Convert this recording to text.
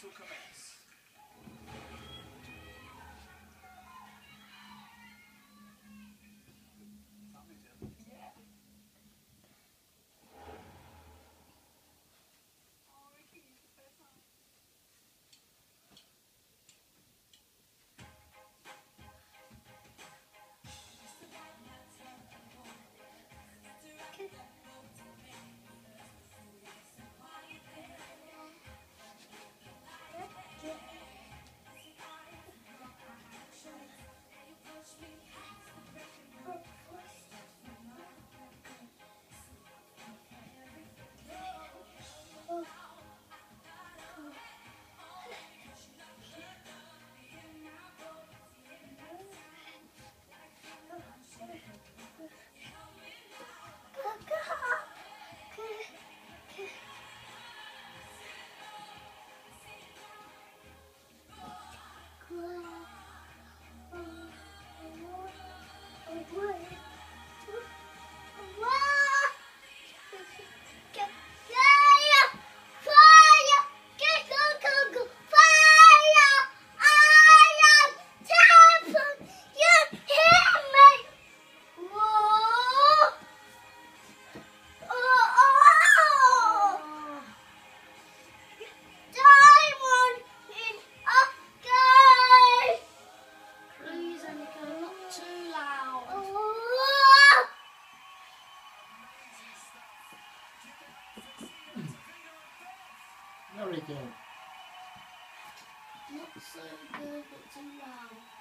battle commence. Very good. Not so good, but too loud.